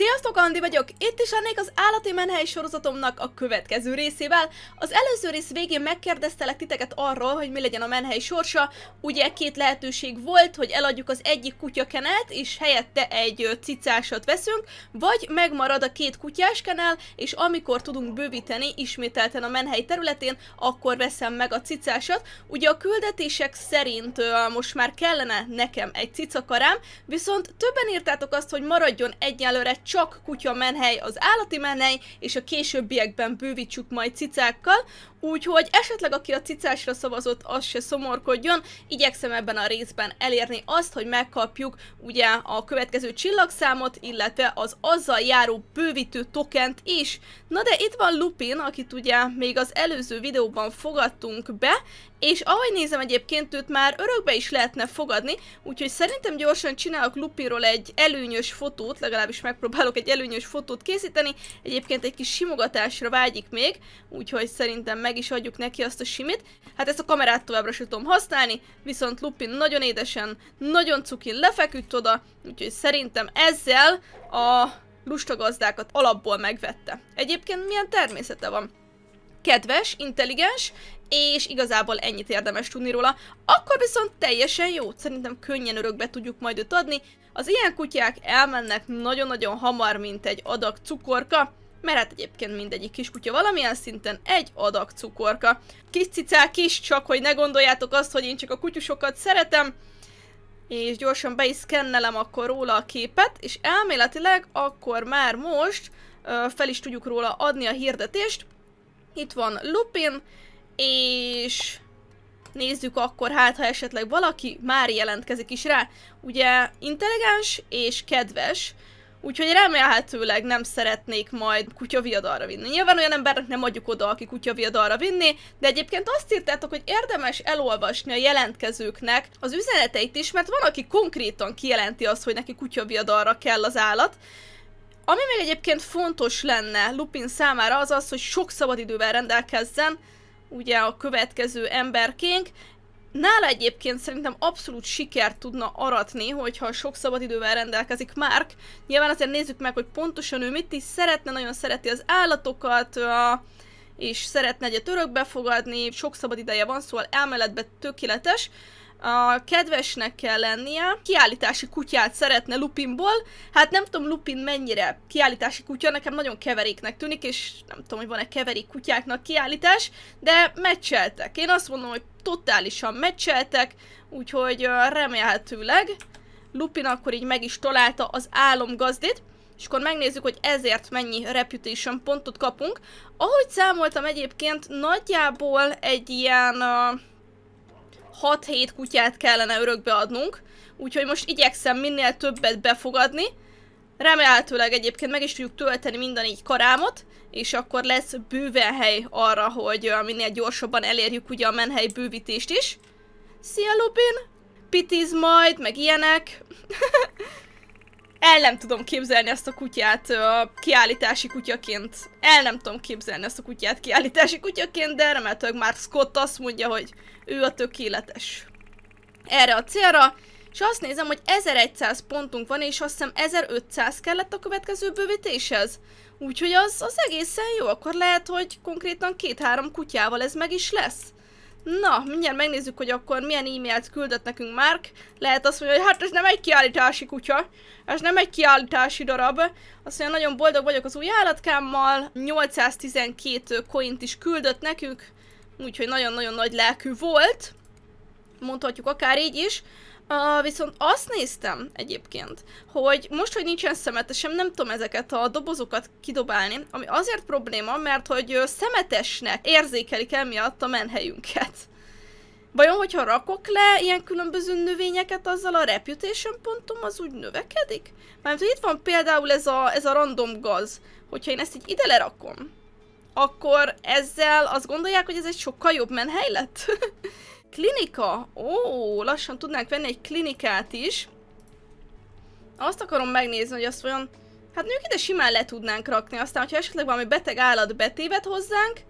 Sziasztok, Andi vagyok! Itt is lennék az állati menhely sorozatomnak a következő részével. Az előző rész végén megkérdeztelek titeket arról, hogy mi legyen a menhely sorsa. Ugye két lehetőség volt, hogy eladjuk az egyik kutyakenelt, és helyette egy cicásat veszünk, vagy megmarad a két kutyás kenel, és amikor tudunk bővíteni ismételten a menhely területén, akkor veszem meg a cicásat. Ugye a küldetések szerint most már kellene nekem egy cicakarám, viszont többen írtátok azt, hogy maradjon egyelőre csak kutya menhely az állati menhely, és a későbbiekben bővítsük majd cicákkal, úgyhogy esetleg aki a cicásra szavazott, az se szomorkodjon, igyekszem ebben a részben elérni azt, hogy megkapjuk ugye a következő csillagszámot, illetve az azzal járó bővítő tokent is. Na de itt van Lupin, akit ugye még az előző videóban fogadtunk be, és ahogy nézem egyébként őt már örökbe is lehetne fogadni, úgyhogy szerintem gyorsan csinálok Lupinról egy előnyös fotót, legalábbis megpróbálok egy előnyös fotót készíteni, egyébként egy kis simogatásra vágyik még, úgyhogy szerintem meg is adjuk neki azt a simit. Hát ezt a kamerát továbbra sem tudom használni, viszont Lupin nagyon édesen, nagyon cukin lefeküdt oda, úgyhogy szerintem ezzel a lustagazdákat alapból megvette. Egyébként milyen természete van? kedves, intelligens, és igazából ennyit érdemes tudni róla. Akkor viszont teljesen jó, szerintem könnyen örökbe tudjuk majd őt adni. Az ilyen kutyák elmennek nagyon-nagyon hamar, mint egy adag cukorka, mert hát egyébként mindegyik kiskutya valamilyen szinten egy adag cukorka. Kis cicák is, csak hogy ne gondoljátok azt, hogy én csak a kutyusokat szeretem, és gyorsan be is szkennelem akkor róla a képet, és elméletileg akkor már most ö, fel is tudjuk róla adni a hirdetést. Itt van Lupin, és nézzük akkor hát, ha esetleg valaki már jelentkezik is rá. Ugye intelligens és kedves, úgyhogy remélhetőleg nem szeretnék majd kutyaviadalra vinni. Nyilván olyan embernek nem adjuk oda, aki kutyaviadalra vinni, de egyébként azt írtátok, hogy érdemes elolvasni a jelentkezőknek az üzeneteit is, mert van, aki konkrétan kijelenti azt, hogy neki kutyaviadalra kell az állat, ami még egyébként fontos lenne Lupin számára az az, hogy sok szabadidővel rendelkezzen, ugye a következő emberkénk. Nála egyébként szerintem abszolút sikert tudna aratni, hogyha sok szabadidővel rendelkezik Mark. Nyilván azért nézzük meg, hogy pontosan ő mit is szeretne, nagyon szereti az állatokat, és szeretne egyet örökbe fogadni, sok szabad ideje van, szóval elméletben tökéletes a kedvesnek kell lennie, kiállítási kutyát szeretne Lupinból, hát nem tudom Lupin mennyire kiállítási kutya, nekem nagyon keveréknek tűnik, és nem tudom, hogy van-e keverék kutyáknak kiállítás, de meccseltek. Én azt mondom, hogy totálisan meccseltek, úgyhogy remélhetőleg Lupin akkor így meg is találta az álomgazdit, és akkor megnézzük, hogy ezért mennyi reputation pontot kapunk. Ahogy számoltam egyébként, nagyjából egy ilyen... Uh, 6-7 kutyát kellene örökbe adnunk, úgyhogy most igyekszem minél többet befogadni. Remélhetőleg egyébként meg is tudjuk tölteni minden így karámot, és akkor lesz bőven hely arra, hogy minél gyorsabban elérjük ugye a menhely bővítést is. Szia Lupin! Pitiz majd, meg ilyenek. El nem tudom képzelni ezt a kutyát uh, kiállítási kutyaként. El nem tudom képzelni ezt a kutyát kiállítási kutyaként, de remélhetőleg már Scott azt mondja, hogy ő a tökéletes. Erre a célra, és azt nézem, hogy 1100 pontunk van, és azt hiszem 1500 kellett a következő bővítéshez. Úgyhogy az, az egészen jó, akkor lehet, hogy konkrétan két-három kutyával ez meg is lesz. Na, mindjárt megnézzük, hogy akkor milyen e-mailt küldött nekünk Mark. Lehet azt mondja, hogy hát ez nem egy kiállítási kutya, ez nem egy kiállítási darab. Azt mondja, nagyon boldog vagyok az új állatkámmal, 812 coint is küldött nekünk, úgyhogy nagyon-nagyon nagy lelkű volt. Mondhatjuk akár így is. Uh, viszont azt néztem egyébként, hogy most, hogy nincsen szemetesem, nem tudom ezeket a dobozokat kidobálni, ami azért probléma, mert hogy szemetesnek érzékelik emiatt a menhelyünket. Vajon, hogyha rakok le ilyen különböző növényeket, azzal a reputation pontom az úgy növekedik? Mert itt van például ez a, ez a random gaz, hogyha én ezt így ide lerakom, akkor ezzel azt gondolják, hogy ez egy sokkal jobb menhely lett? Klinika? Ó, lassan tudnánk venni egy klinikát is. Azt akarom megnézni, hogy azt olyan... Hát mondjuk ide simán le tudnánk rakni, aztán, hogyha esetleg valami beteg állat betévet hozzánk,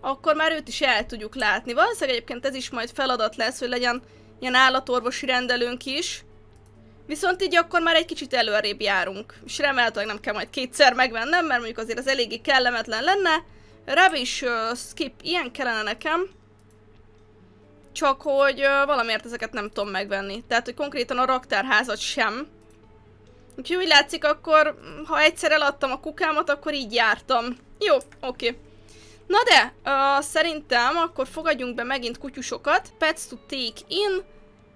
akkor már őt is el tudjuk látni. Valószínűleg egyébként ez is majd feladat lesz, hogy legyen ilyen állatorvosi rendelőnk is. Viszont így akkor már egy kicsit előrébb járunk. És remélhetőleg nem kell majd kétszer megvennem, mert mondjuk azért az eléggé kellemetlen lenne. Rubbish uh, skip, ilyen kellene nekem. Csak hogy uh, valamiért ezeket nem tudom megvenni. Tehát, hogy konkrétan a raktárházat sem. Úgyhogy úgy látszik, akkor ha egyszer eladtam a kukámat, akkor így jártam. Jó, oké. Na de, uh, szerintem akkor fogadjunk be megint kutyusokat. Pets to take in.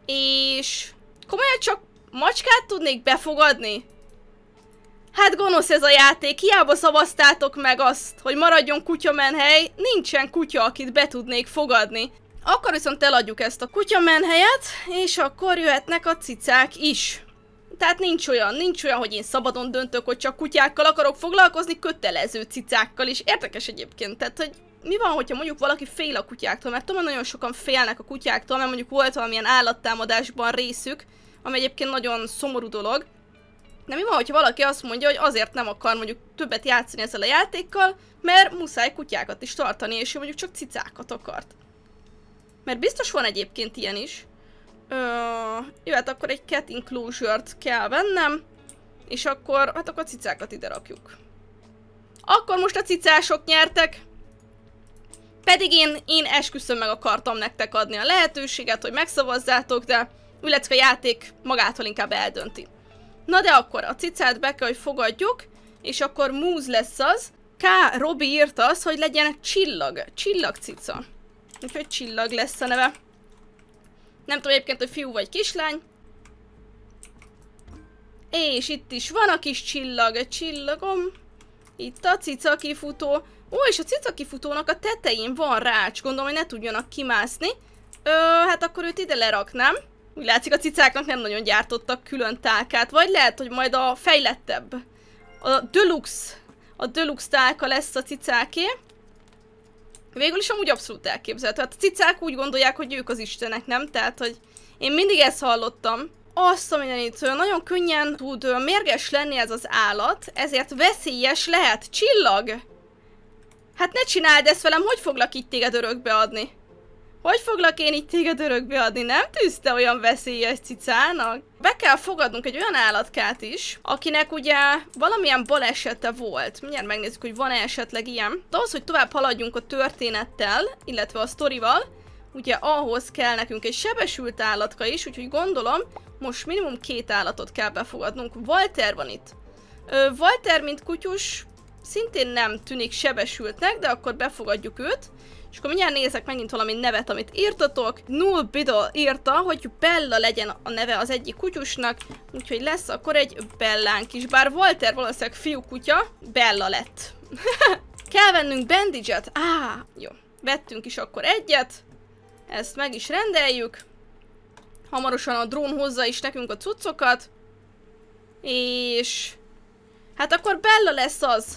És komolyan csak macskát tudnék befogadni? Hát gonosz ez a játék, hiába szavaztátok meg azt, hogy maradjon kutyamenhely, nincsen kutya, akit be tudnék fogadni. Akkor viszont eladjuk ezt a kutyamenhelyet, és akkor jöhetnek a cicák is. Tehát nincs olyan, nincs olyan, hogy én szabadon döntök, hogy csak kutyákkal akarok foglalkozni, kötelező cicákkal is. Érdekes egyébként, tehát hogy mi van, hogyha mondjuk valaki fél a kutyáktól, mert tudom, nagyon sokan félnek a kutyáktól, mert mondjuk volt valamilyen állattámadásban részük, ami egyébként nagyon szomorú dolog. De mi van, hogyha valaki azt mondja, hogy azért nem akar mondjuk többet játszani ezzel a játékkal, mert muszáj kutyákat is tartani, és ő mondjuk csak cicákat akart. Mert biztos van egyébként ilyen is. Ö, jó, hát akkor egy cat enclosure-t kell vennem, és akkor, hát akkor a cicákat ide rakjuk. Akkor most a cicások nyertek. Pedig én, én esküszöm meg akartam nektek adni a lehetőséget, hogy megszavazzátok, de illetve a játék magától inkább eldönti. Na de akkor a cicát be kell, hogy fogadjuk, és akkor Múz lesz az. K. Robi írta az, hogy legyen csillag, csillagcica. Úgyhogy csillag lesz a neve. Nem tudom egyébként, hogy fiú vagy kislány. És itt is van a kis csillag, csillagom. Itt a cica kifutó. Ó, és a cica kifutónak a tetején van rács, gondolom, hogy ne tudjanak kimászni. Ö, hát akkor őt ide leraknám. Úgy látszik, a cicáknak nem nagyon gyártottak külön tálkát, vagy lehet, hogy majd a fejlettebb, a deluxe, a deluxe tálka lesz a cicáké. Végül is amúgy abszolút elképzelhető. Hát a cicák úgy gondolják, hogy ők az istenek, nem? Tehát, hogy én mindig ezt hallottam. Azt, a mindenit, nagyon könnyen tud mérges lenni ez az állat, ezért veszélyes lehet. Csillag! Hát ne csináld ezt velem, hogy foglak itt téged örökbe adni? Hogy foglak én így téged örökbe adni? Nem tűzte olyan veszélyes cicának? Be kell fogadnunk egy olyan állatkát is, akinek ugye valamilyen balesete volt. Mindjárt megnézzük, hogy van-e esetleg ilyen. De ahhoz, hogy tovább haladjunk a történettel, illetve a sztorival, ugye ahhoz kell nekünk egy sebesült állatka is, úgyhogy gondolom, most minimum két állatot kell befogadnunk. Walter van itt. Ö, Walter, mint kutyus, szintén nem tűnik sebesültnek, de akkor befogadjuk őt. És akkor mindjárt nézek megint valami nevet, amit írtatok. Null Biddle írta, hogy Bella legyen a neve az egyik kutyusnak, úgyhogy lesz akkor egy Bellánk is. Bár Walter valószínűleg fiú kutya, Bella lett. Kell vennünk bandage-et? Á, jó. Vettünk is akkor egyet. Ezt meg is rendeljük. Hamarosan a drón hozza is nekünk a cuccokat. És... Hát akkor Bella lesz az,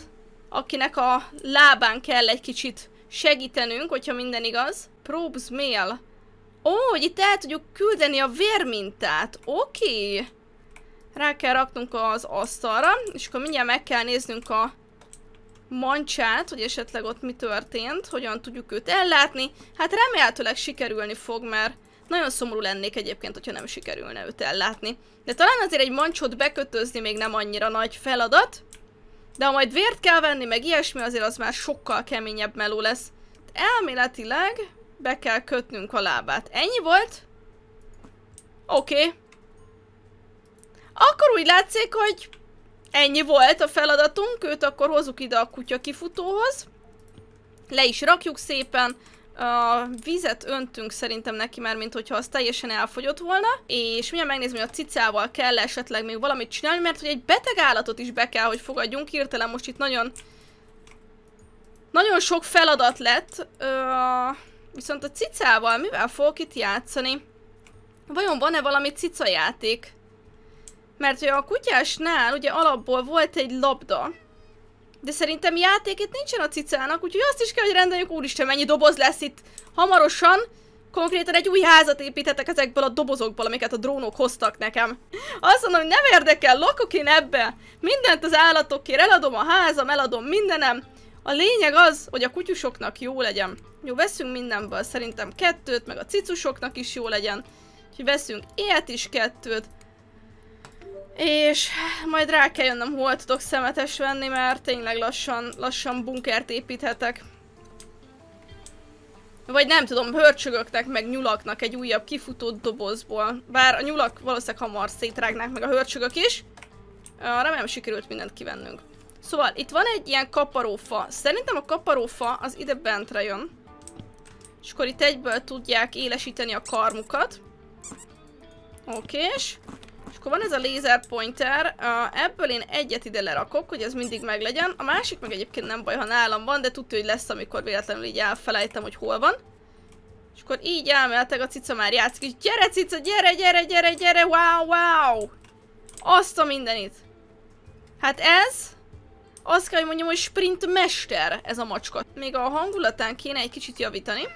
akinek a lábán kell egy kicsit segítenünk, hogyha minden igaz. Probes mail. Ó, hogy itt el tudjuk küldeni a vérmintát. Oké. Rá kell raknunk az asztalra, és akkor mindjárt meg kell néznünk a mancsát, hogy esetleg ott mi történt, hogyan tudjuk őt ellátni. Hát remélhetőleg sikerülni fog, mert nagyon szomorú lennék egyébként, hogyha nem sikerülne őt ellátni. De talán azért egy mancsot bekötözni még nem annyira nagy feladat. De ha majd vért kell venni, meg ilyesmi, azért az már sokkal keményebb meló lesz. Elméletileg be kell kötnünk a lábát. Ennyi volt? Oké. Okay. Akkor úgy látszik, hogy ennyi volt a feladatunk, őt akkor hozzuk ide a kutya kifutóhoz. Le is rakjuk szépen, a vizet öntünk szerintem neki már, mint hogyha az teljesen elfogyott volna, és mindjárt megnézem, hogy a cicával kell esetleg még valamit csinálni, mert hogy egy beteg állatot is be kell, hogy fogadjunk, hirtelen most itt nagyon nagyon sok feladat lett, ö, viszont a cicával mivel fogok itt játszani? Vajon van-e valami cica játék? Mert hogy a kutyásnál ugye alapból volt egy labda, de szerintem játék itt nincsen a cicának, úgyhogy azt is kell, hogy rendeljük. Úristen, mennyi doboz lesz itt hamarosan. Konkrétan egy új házat építetek ezekből a dobozokból, amiket a drónok hoztak nekem. Azt mondom, hogy nem érdekel, lakok én ebbe. Mindent az állatokért, eladom a házam, eladom mindenem. A lényeg az, hogy a kutyusoknak jó legyen. Jó, veszünk mindenből szerintem kettőt, meg a cicusoknak is jó legyen. Úgyhogy veszünk ilyet is kettőt. És majd rá kell jönnöm, hol tudok szemetes venni, mert tényleg lassan, lassan bunkert építhetek. Vagy nem tudom, hörcsögöknek, meg nyulaknak egy újabb kifutott dobozból. Bár a nyulak valószínűleg hamar szétrágnák, meg a hörcsögök is. Remélem sikerült mindent kivennünk. Szóval itt van egy ilyen kaparófa. Szerintem a kaparófa az ide bentre jön. És akkor itt egyből tudják élesíteni a karmukat. Oké, és akkor van ez a laser pointer, ebből én egyet ide lerakok, hogy ez mindig meglegyen. A másik meg egyébként nem baj, ha nálam van, de tudja, hogy lesz, amikor véletlenül így elfelejtem, hogy hol van. És akkor így elmeltek, a cica már játszik, és gyere cica, gyere, gyere, gyere, gyere, wow, wow! Azt a mindenit! Hát ez, azt kell, hogy mondjam, hogy sprint mester ez a macska. Még a hangulatán kéne egy kicsit javítani.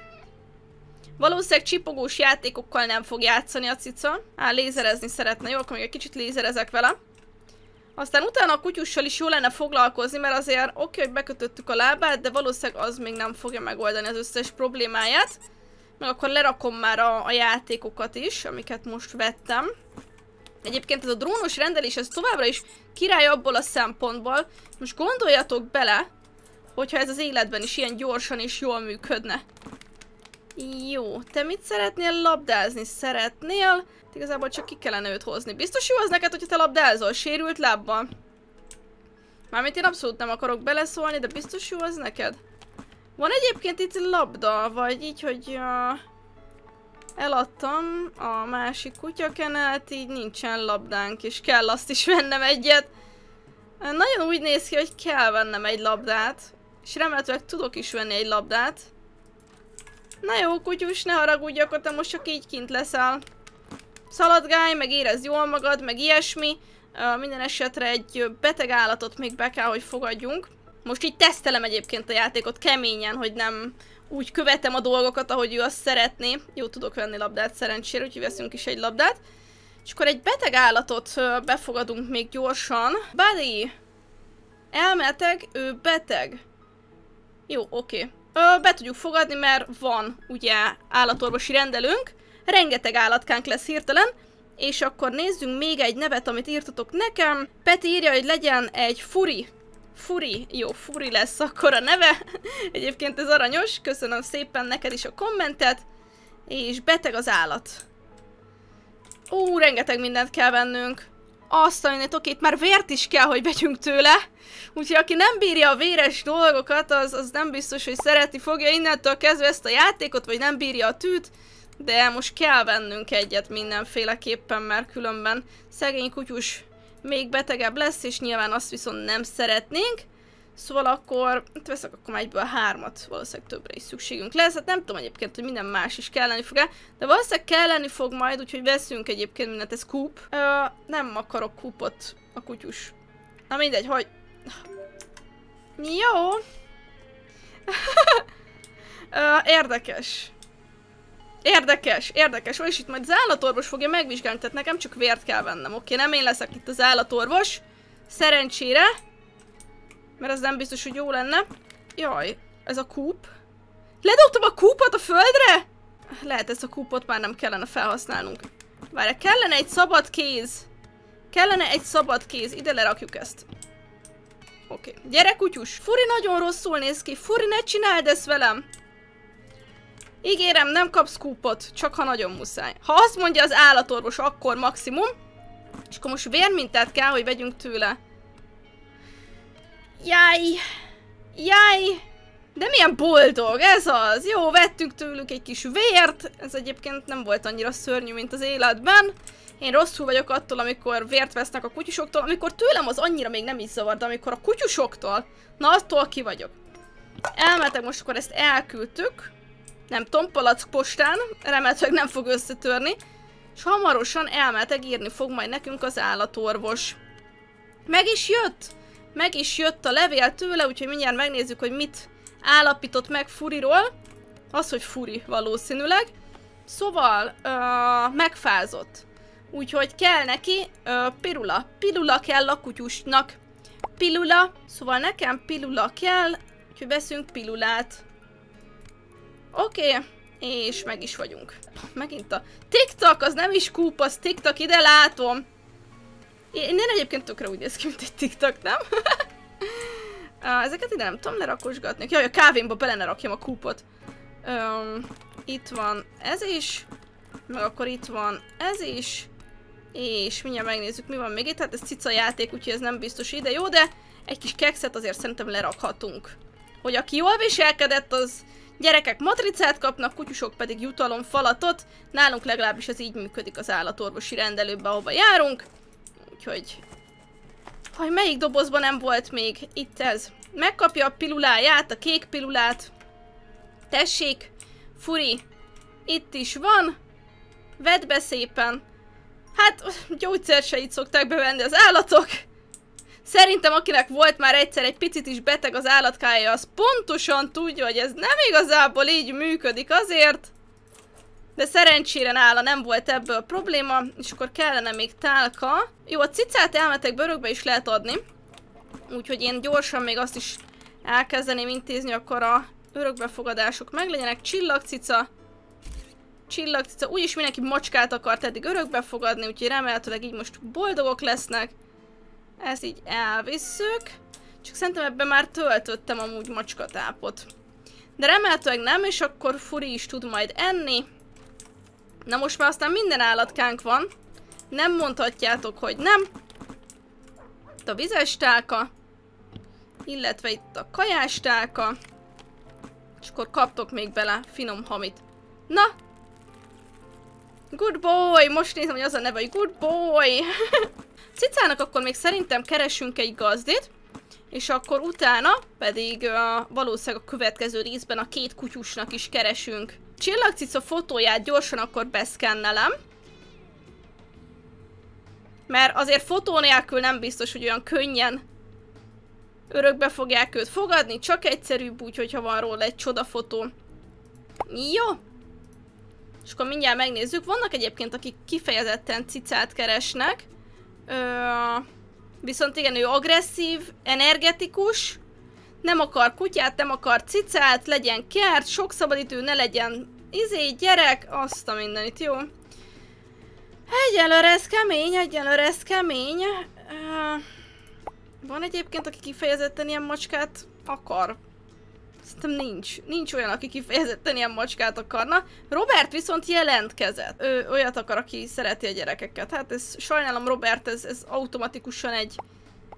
Valószínűleg csipogós játékokkal nem fog játszani a cica. Á, lézerezni szeretne, jó, akkor még egy kicsit lézerezek vele. Aztán utána a kutyussal is jó lenne foglalkozni, mert azért oké, okay, hogy bekötöttük a lábát, de valószínűleg az még nem fogja megoldani az összes problémáját. Meg akkor lerakom már a, a játékokat is, amiket most vettem. Egyébként ez a drónos rendelés, ez továbbra is király abból a szempontból. Most gondoljatok bele, hogyha ez az életben is ilyen gyorsan és jól működne. Jó, te mit szeretnél labdázni? Szeretnél? Igazából csak ki kellene őt hozni. Biztos jó az neked, hogyha te labdázol? Sérült lábbal? Mármint én abszolút nem akarok beleszólni, de biztos jó az neked? Van egyébként itt labda, vagy így, hogy... Uh, eladtam a másik kutyakenelt, így nincsen labdánk, és kell azt is vennem egyet. Nagyon úgy néz ki, hogy kell vennem egy labdát, és remélhetőleg tudok is venni egy labdát. Na jó, kutyus, ne haragudj, akkor te most csak így kint leszel. Szaladgálj, meg érezd jól magad, meg ilyesmi. Minden esetre egy beteg állatot még be kell, hogy fogadjunk. Most így tesztelem egyébként a játékot keményen, hogy nem úgy követem a dolgokat, ahogy ő azt szeretné. Jó, tudok venni labdát szerencsére, úgyhogy veszünk is egy labdát. És akkor egy beteg állatot befogadunk még gyorsan. Buddy! Elmeteg, ő beteg. Jó, oké. Okay. Ö, be tudjuk fogadni, mert van ugye állatorvosi rendelőnk, rengeteg állatkánk lesz hirtelen, és akkor nézzünk még egy nevet, amit írtatok nekem. Peti írja, hogy legyen egy furi. Furi, jó, Furi lesz akkor a neve. Egyébként ez aranyos, köszönöm szépen neked is a kommentet. És beteg az állat. Ó, rengeteg mindent kell vennünk. Azt a oké, itt már vért is kell, hogy vegyünk tőle. Úgyhogy aki nem bírja a véres dolgokat, az, az nem biztos, hogy szereti fogja innentől kezdve ezt a játékot, vagy nem bírja a tűt. De most kell vennünk egyet mindenféleképpen, mert különben szegény kutyus még betegebb lesz, és nyilván azt viszont nem szeretnénk. Szóval akkor, itt veszek akkor egyből hármat, valószínűleg többre is szükségünk lesz. Hát nem tudom egyébként, hogy minden más is kelleni fog-e, de valószínűleg kelleni fog majd, úgyhogy veszünk egyébként mindent, ez kúp. Ö, nem akarok kúpot a kutyus. Na mindegy, hogy... Jó. Ö, érdekes. Érdekes, érdekes. És itt majd az állatorvos fogja megvizsgálni, tehát nekem csak vért kell vennem, oké? Nem én leszek itt az állatorvos. Szerencsére. Mert az nem biztos, hogy jó lenne. Jaj, ez a kúp. Ledobtam a kúpot a földre? Lehet ezt a kúpot már nem kellene felhasználnunk. Várj, kellene egy szabad kéz. Kellene egy szabad kéz. Ide lerakjuk ezt. Oké. Okay. Gyere! Furi nagyon rosszul néz ki. Furi, ne csináld ezt velem! Ígérem, nem kapsz kúpot, csak ha nagyon muszáj. Ha azt mondja az állatorvos, akkor maximum. És akkor most vérmintát kell, hogy vegyünk tőle. Jaj! Jaj! De milyen boldog, ez az! Jó, vettünk tőlük egy kis vért. Ez egyébként nem volt annyira szörnyű, mint az életben. Én rosszul vagyok attól, amikor vért vesznek a kutyusoktól. Amikor tőlem az annyira még nem is zavar, de amikor a kutyusoktól, na attól ki vagyok. Elmetek, most akkor ezt elküldtük nem tudom, palack postán, remélhetőleg nem fog összetörni, és hamarosan elmetek írni fog majd nekünk az állatorvos. Meg is jött! Meg is jött a levél tőle, úgyhogy mindjárt megnézzük, hogy mit állapított meg Furiról. Az, hogy Furi valószínűleg. Szóval, uh, megfázott. Úgyhogy kell neki uh, pirula. Pilula kell a kutyusnak. Pilula. Szóval nekem pilula kell, úgyhogy veszünk pilulát. Oké, okay. és meg is vagyunk. Megint a TikTok, az nem is kúp, az TikTok, ide látom. Én egyébként tökre úgy néz ki, mint egy TikTok, nem? Ezeket ide nem tudom lerakosgatni. Jaj, a kávémba bele ne rakjam a kúpot. Um, itt van ez is. Meg akkor itt van ez is. És mindjárt megnézzük, mi van még itt. Hát ez cica játék, úgyhogy ez nem biztos ide jó, de egy kis kekszet azért szerintem lerakhatunk. Hogy aki jól viselkedett, az gyerekek matricát kapnak, kutyusok pedig jutalom falatot. Nálunk legalábbis ez így működik az állatorvosi rendelőbe, ahova járunk. Úgyhogy... Hogy melyik dobozban nem volt még? Itt ez. Megkapja a piluláját, a kék pilulát. Tessék, Furi, itt is van. Vedd be szépen. Hát, gyógyszer se így szokták bevenni az állatok. Szerintem akinek volt már egyszer egy picit is beteg az állatkája, az pontosan tudja, hogy ez nem igazából így működik azért. De szerencsére nála nem volt ebből probléma, és akkor kellene még tálka. Jó, a cicát elmetek bőrökbe is lehet adni. Úgyhogy én gyorsan még azt is elkezdeném intézni, akkor a örökbefogadások meglegyenek. Csillagcica. Csillagcica. Úgyis mindenki macskát akart eddig örökbefogadni, úgyhogy remélhetőleg így most boldogok lesznek. Ezt így elvisszük. Csak szerintem ebben már töltöttem amúgy macskatápot. De remélhetőleg nem, és akkor Furi is tud majd enni. Na most már aztán minden állatkánk van. Nem mondhatjátok, hogy nem. Itt a vizes tálka. Illetve itt a kajás tálka. És akkor kaptok még bele finom hamit. Na! Good boy! Most nézem, hogy az a neve, hogy good boy! Cicának akkor még szerintem keresünk egy gazdit, és akkor utána pedig uh, valószínűleg a következő részben a két kutyusnak is keresünk. Csillagcica fotóját gyorsan akkor beszkennelem. Mert azért fotó nélkül nem biztos, hogy olyan könnyen örökbe fogják őt fogadni, csak egyszerűbb úgy, hogyha van róla egy csodafotó. Jó. És akkor mindjárt megnézzük. Vannak egyébként, akik kifejezetten cicát keresnek. Ö, viszont igen, ő agresszív, energetikus, nem akar kutyát, nem akar cicát, legyen kert, sok szabadidő, ne legyen izé, gyerek, azt a mindenit, jó? Egyelőre ez kemény, egyelőre ez kemény. Uh, van egyébként, aki kifejezetten ilyen macskát akar. Szerintem nincs. Nincs olyan, aki kifejezetten ilyen macskát akarna. Robert viszont jelentkezett. Ő olyat akar, aki szereti a gyerekeket. Hát ez sajnálom Robert, ez, ez automatikusan egy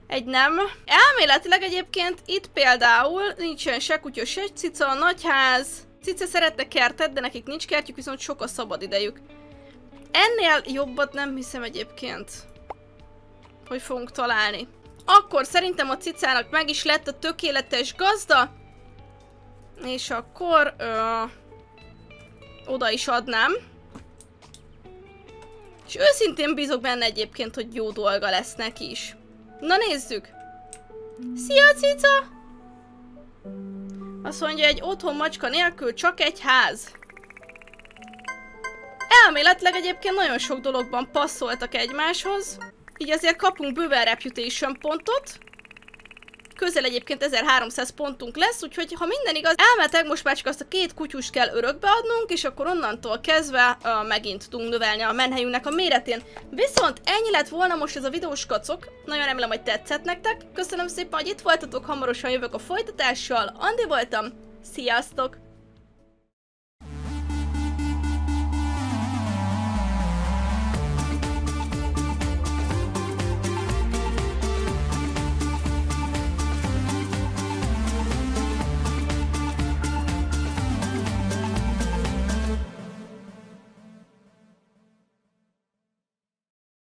egy nem. Elméletileg egyébként itt például nincsen se kutya, se cica, nagyház. Cica szeretne kertet, de nekik nincs kertjük, viszont sok a szabad idejük. Ennél jobbat nem hiszem egyébként, hogy fogunk találni. Akkor szerintem a cicának meg is lett a tökéletes gazda. És akkor ö, oda is adnám. És őszintén bízok benne egyébként, hogy jó dolga lesz neki is. Na nézzük! Szia, cica! Azt mondja, egy otthon macska nélkül csak egy ház. Elméletileg egyébként nagyon sok dologban passzoltak egymáshoz. Így azért kapunk bőven reputation pontot. Közel egyébként 1300 pontunk lesz, úgyhogy ha minden igaz, elmetek, most már csak azt a két kutyust kell örökbe adnunk, és akkor onnantól kezdve uh, megint tudunk növelni a menhelyünknek a méretén. Viszont ennyi lett volna most ez a videós kacok. Nagyon remélem, hogy tetszett nektek. Köszönöm szépen, hogy itt voltatok, hamarosan jövök a folytatással. Andi voltam, sziasztok!